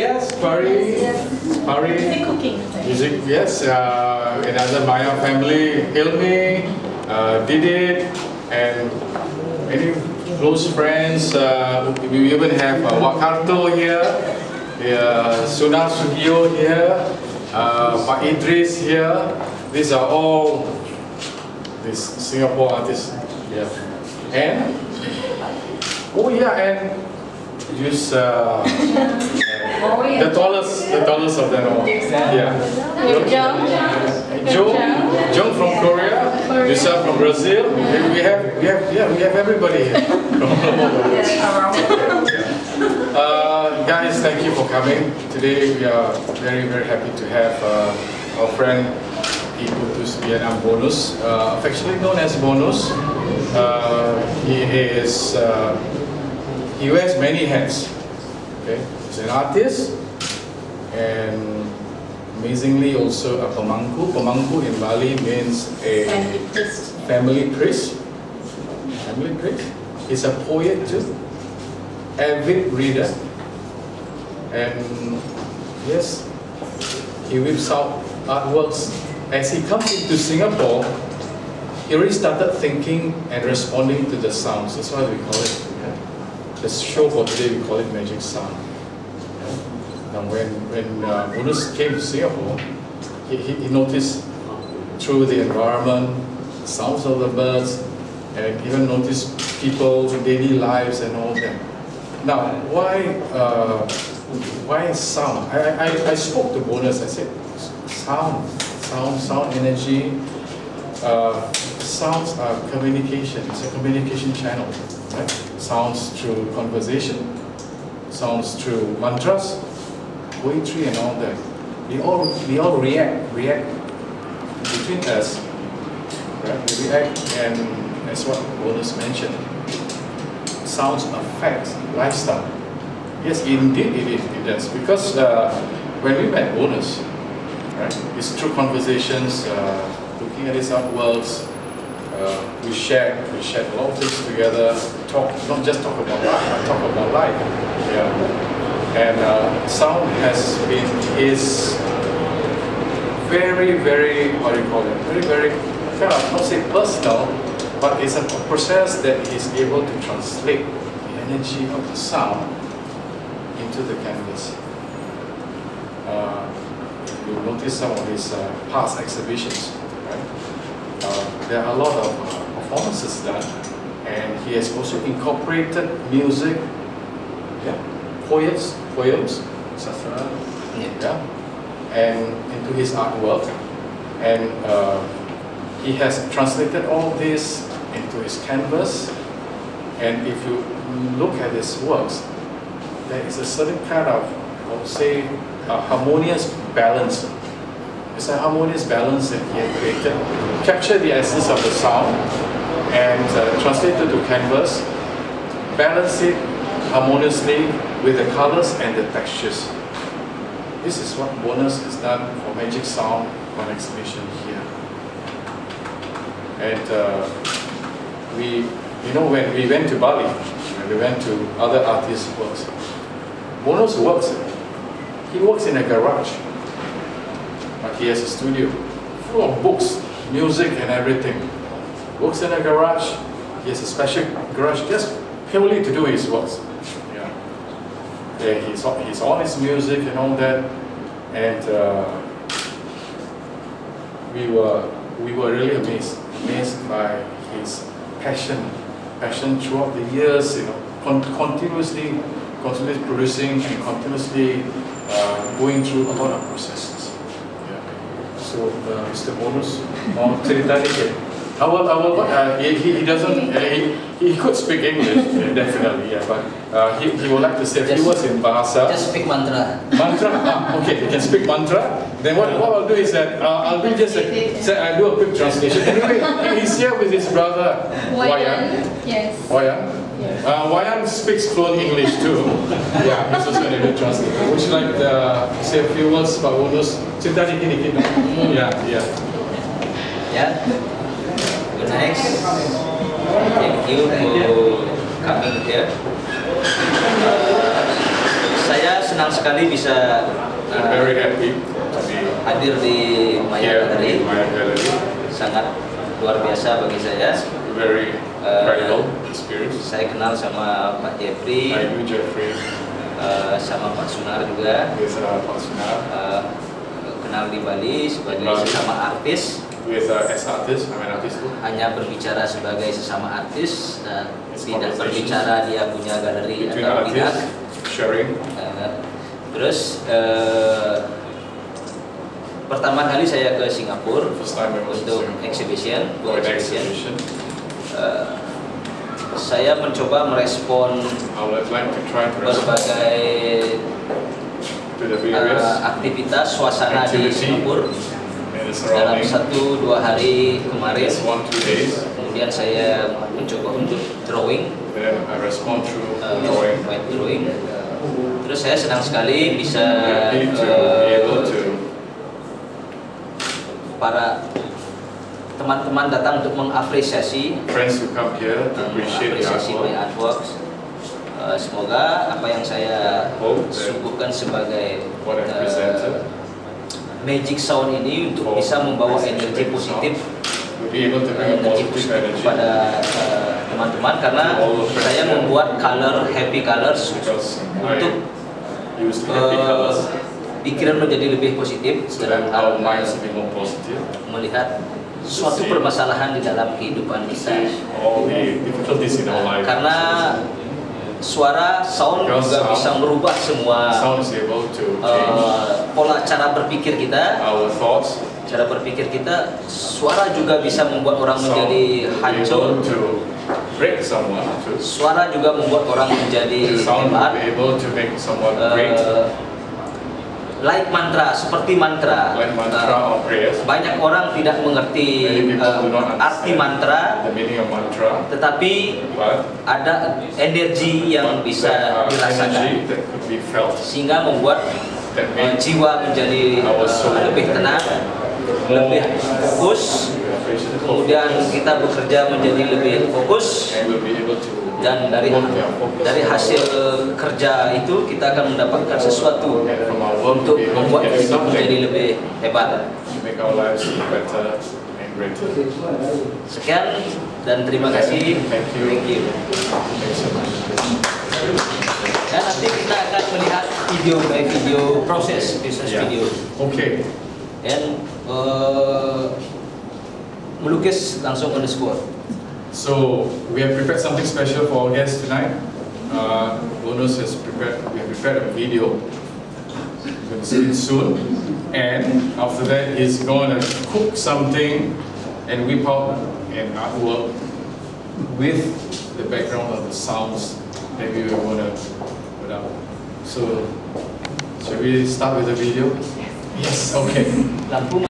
yes, Pari, Pari. cooking. Music, yes. Uh, another Maya family, Hilmi, uh, Didit, and many close friends. Uh, we even have uh, Wakarto here, uh, Sunal Sugio here, uh, Pak Idris here. These are all these Singapore artists. Yeah. And, oh yeah, and use uh, the tallest, the tallest of them all. Yeah. Joe, Joe from Korea, Yusa from Brazil. We have, we have, yeah, we have everybody here from all over the world. Uh, guys, thank you for coming. Today we are very, very happy to have uh, our friend Iputus Vietnam Bonus, uh, affectionately known as Bonus. Uh, he is, uh, he wears many hats. Okay, he's an artist and amazingly also a pemangku. Pemangku in Bali means a family priest. Family priest. He's a poet too, avid reader, and yes, he whips out artworks. As he comes into Singapore, he already started thinking and responding to the sounds. That's why we call it. The show for today we call it Magic Sound. Yeah. Now when when uh, came to Singapore, he, he, he noticed through the environment, sounds of the birds, and even noticed people's daily lives and all that. Now, why uh, why sound? I, I, I spoke to Bonus. I said, sound, sound, sound energy. Uh, sounds are communication. It's a communication channel. Right? Sounds through conversation. Sounds through mantras, poetry, and all that. We all we all react react between us. Right? We react, and as what Bonus mentioned, sounds affect lifestyle. Yes, indeed it, is, it does. Because uh, when we met Bonus, right, it's through conversations, uh, looking at his artworks, uh, we shared we shared a lot of things together. Talk not just talk about life, but talk about life. Yeah, and uh, sound has been his very very what do you call it? Very very kind of not say personal, but it's a process that he's able to translate the energy of the sound into the canvas. Uh, you notice some of his uh, past exhibitions, there are a lot of uh, performances done, and he has also incorporated music, yeah, poets, poems, etc. Yeah, and into his artwork, and uh, he has translated all this into his canvas. And if you look at his works, there is a certain kind of, I would say, a harmonious balance. It's a harmonious balance that he had created. Capture the essence of the sound and uh, translate it to canvas, balance it harmoniously with the colors and the textures. This is what Bonus has done for Magic Sound on exhibition here. And uh, we, you know, when we went to Bali, when we went to other artists' works, Bonus works, he works in a garage, he has a studio full of books, music and everything. Works in a garage, he has a special garage just purely to do his works. Yeah. Yeah, he's, he's on his music and all that, and uh, we were we were really amazed, amazed by his passion, passion throughout the years, you know, con continuously, continuously producing and continuously uh, going through a lot of processes. Yeah. Uh, Mr. Bonus, mau cerita dikit. I will, I will, uh, he, he doesn't, uh, he, he could speak English, definitely, yeah, but uh, he, he would like to say a few words in Bahasa. Just speak mantra. Mantra? Ah, okay, you can speak mantra. Then what, what I'll do is that uh, I'll do just a, say, I'll do a quick translation. Anyway, he's here with his brother, Wayan. Yes. Wayan. Uh, Wayan speaks fluent English too. Yeah, he's also going to translate. Would you like to uh, say a few words about bonus? Cerita dikit dikit. Yeah, yeah. Yeah. Good next. Thank you for coming here. Uh, saya senang sekali bisa I'm uh, very happy hadir di Maya gallery. Sangat luar biasa bagi saya. Very Uh, experience. Saya kenal sama Pak Jeffrey, I knew Jeffrey uh, sama Pak Sunar juga. with uh, Pak Sunar, Uh, kenal di Bali sebagai Bali. sesama artis. with uh, as artist. I'm an artist too. hanya berbicara sebagai sesama artis dan It's tidak berbicara dia punya galeri Between atau artists, sharing. Eh, terus eh, pertama kali saya ke Singapura First time untuk Singapore exhibition, buat exhibition. exhibition. Eh, saya mencoba merespon berbagai uh, aktivitas suasana di Singapura dalam satu dua hari kemarin. Kemudian saya mencoba untuk drawing, eh, drawing. Terus saya senang sekali bisa uh, para teman-teman datang untuk mengapresiasi friends who come here to uh, appreciate the mengapresiasi my artwork. artworks. Uh, semoga apa yang saya Hope that suguhkan sebagai what I uh, presented magic sound ini untuk For bisa membawa presenting energi magic positif will be able to bring a energi positive positif energy kepada uh, teman-teman karena All of us. saya membuat color happy colors because untuk I use happy uh, colors pikiran menjadi lebih positif so dalam that hal our minds will be more positive. melihat suatu permasalahan di dalam kehidupan kita. Karena suara sound juga bisa merubah semua uh, pola cara berpikir kita. cara berpikir kita suara juga bisa membuat orang menjadi hancur. suara juga membuat orang menjadi hebat like mantra, seperti mantra. like mantra Uh, prayers. banyak orang tidak mengerti uh, arti mantra, mantra, tetapi ada energi yang bisa dirasakan. sehingga membuat uh, jiwa menjadi uh, lebih tenang, lebih fokus. Kemudian kita bekerja menjadi lebih fokus dan dari dari hasil kerja itu kita akan mendapatkan sesuatu untuk membuat kita menjadi lebih hebat. Sekian dan terima kasih. Thank you. Dan nanti kita akan melihat video by video proses business yeah. video. Oke. Dan eh, melukis langsung on the spot. So we have prepared something special for our guests tonight. Uh, Bonus has prepared. We have prepared a video. You're going to see it soon. And after that, he's going to cook something and whip out an artwork with the background of the sounds that we were going to put out. So, shall we start with the video? Yes. Okay.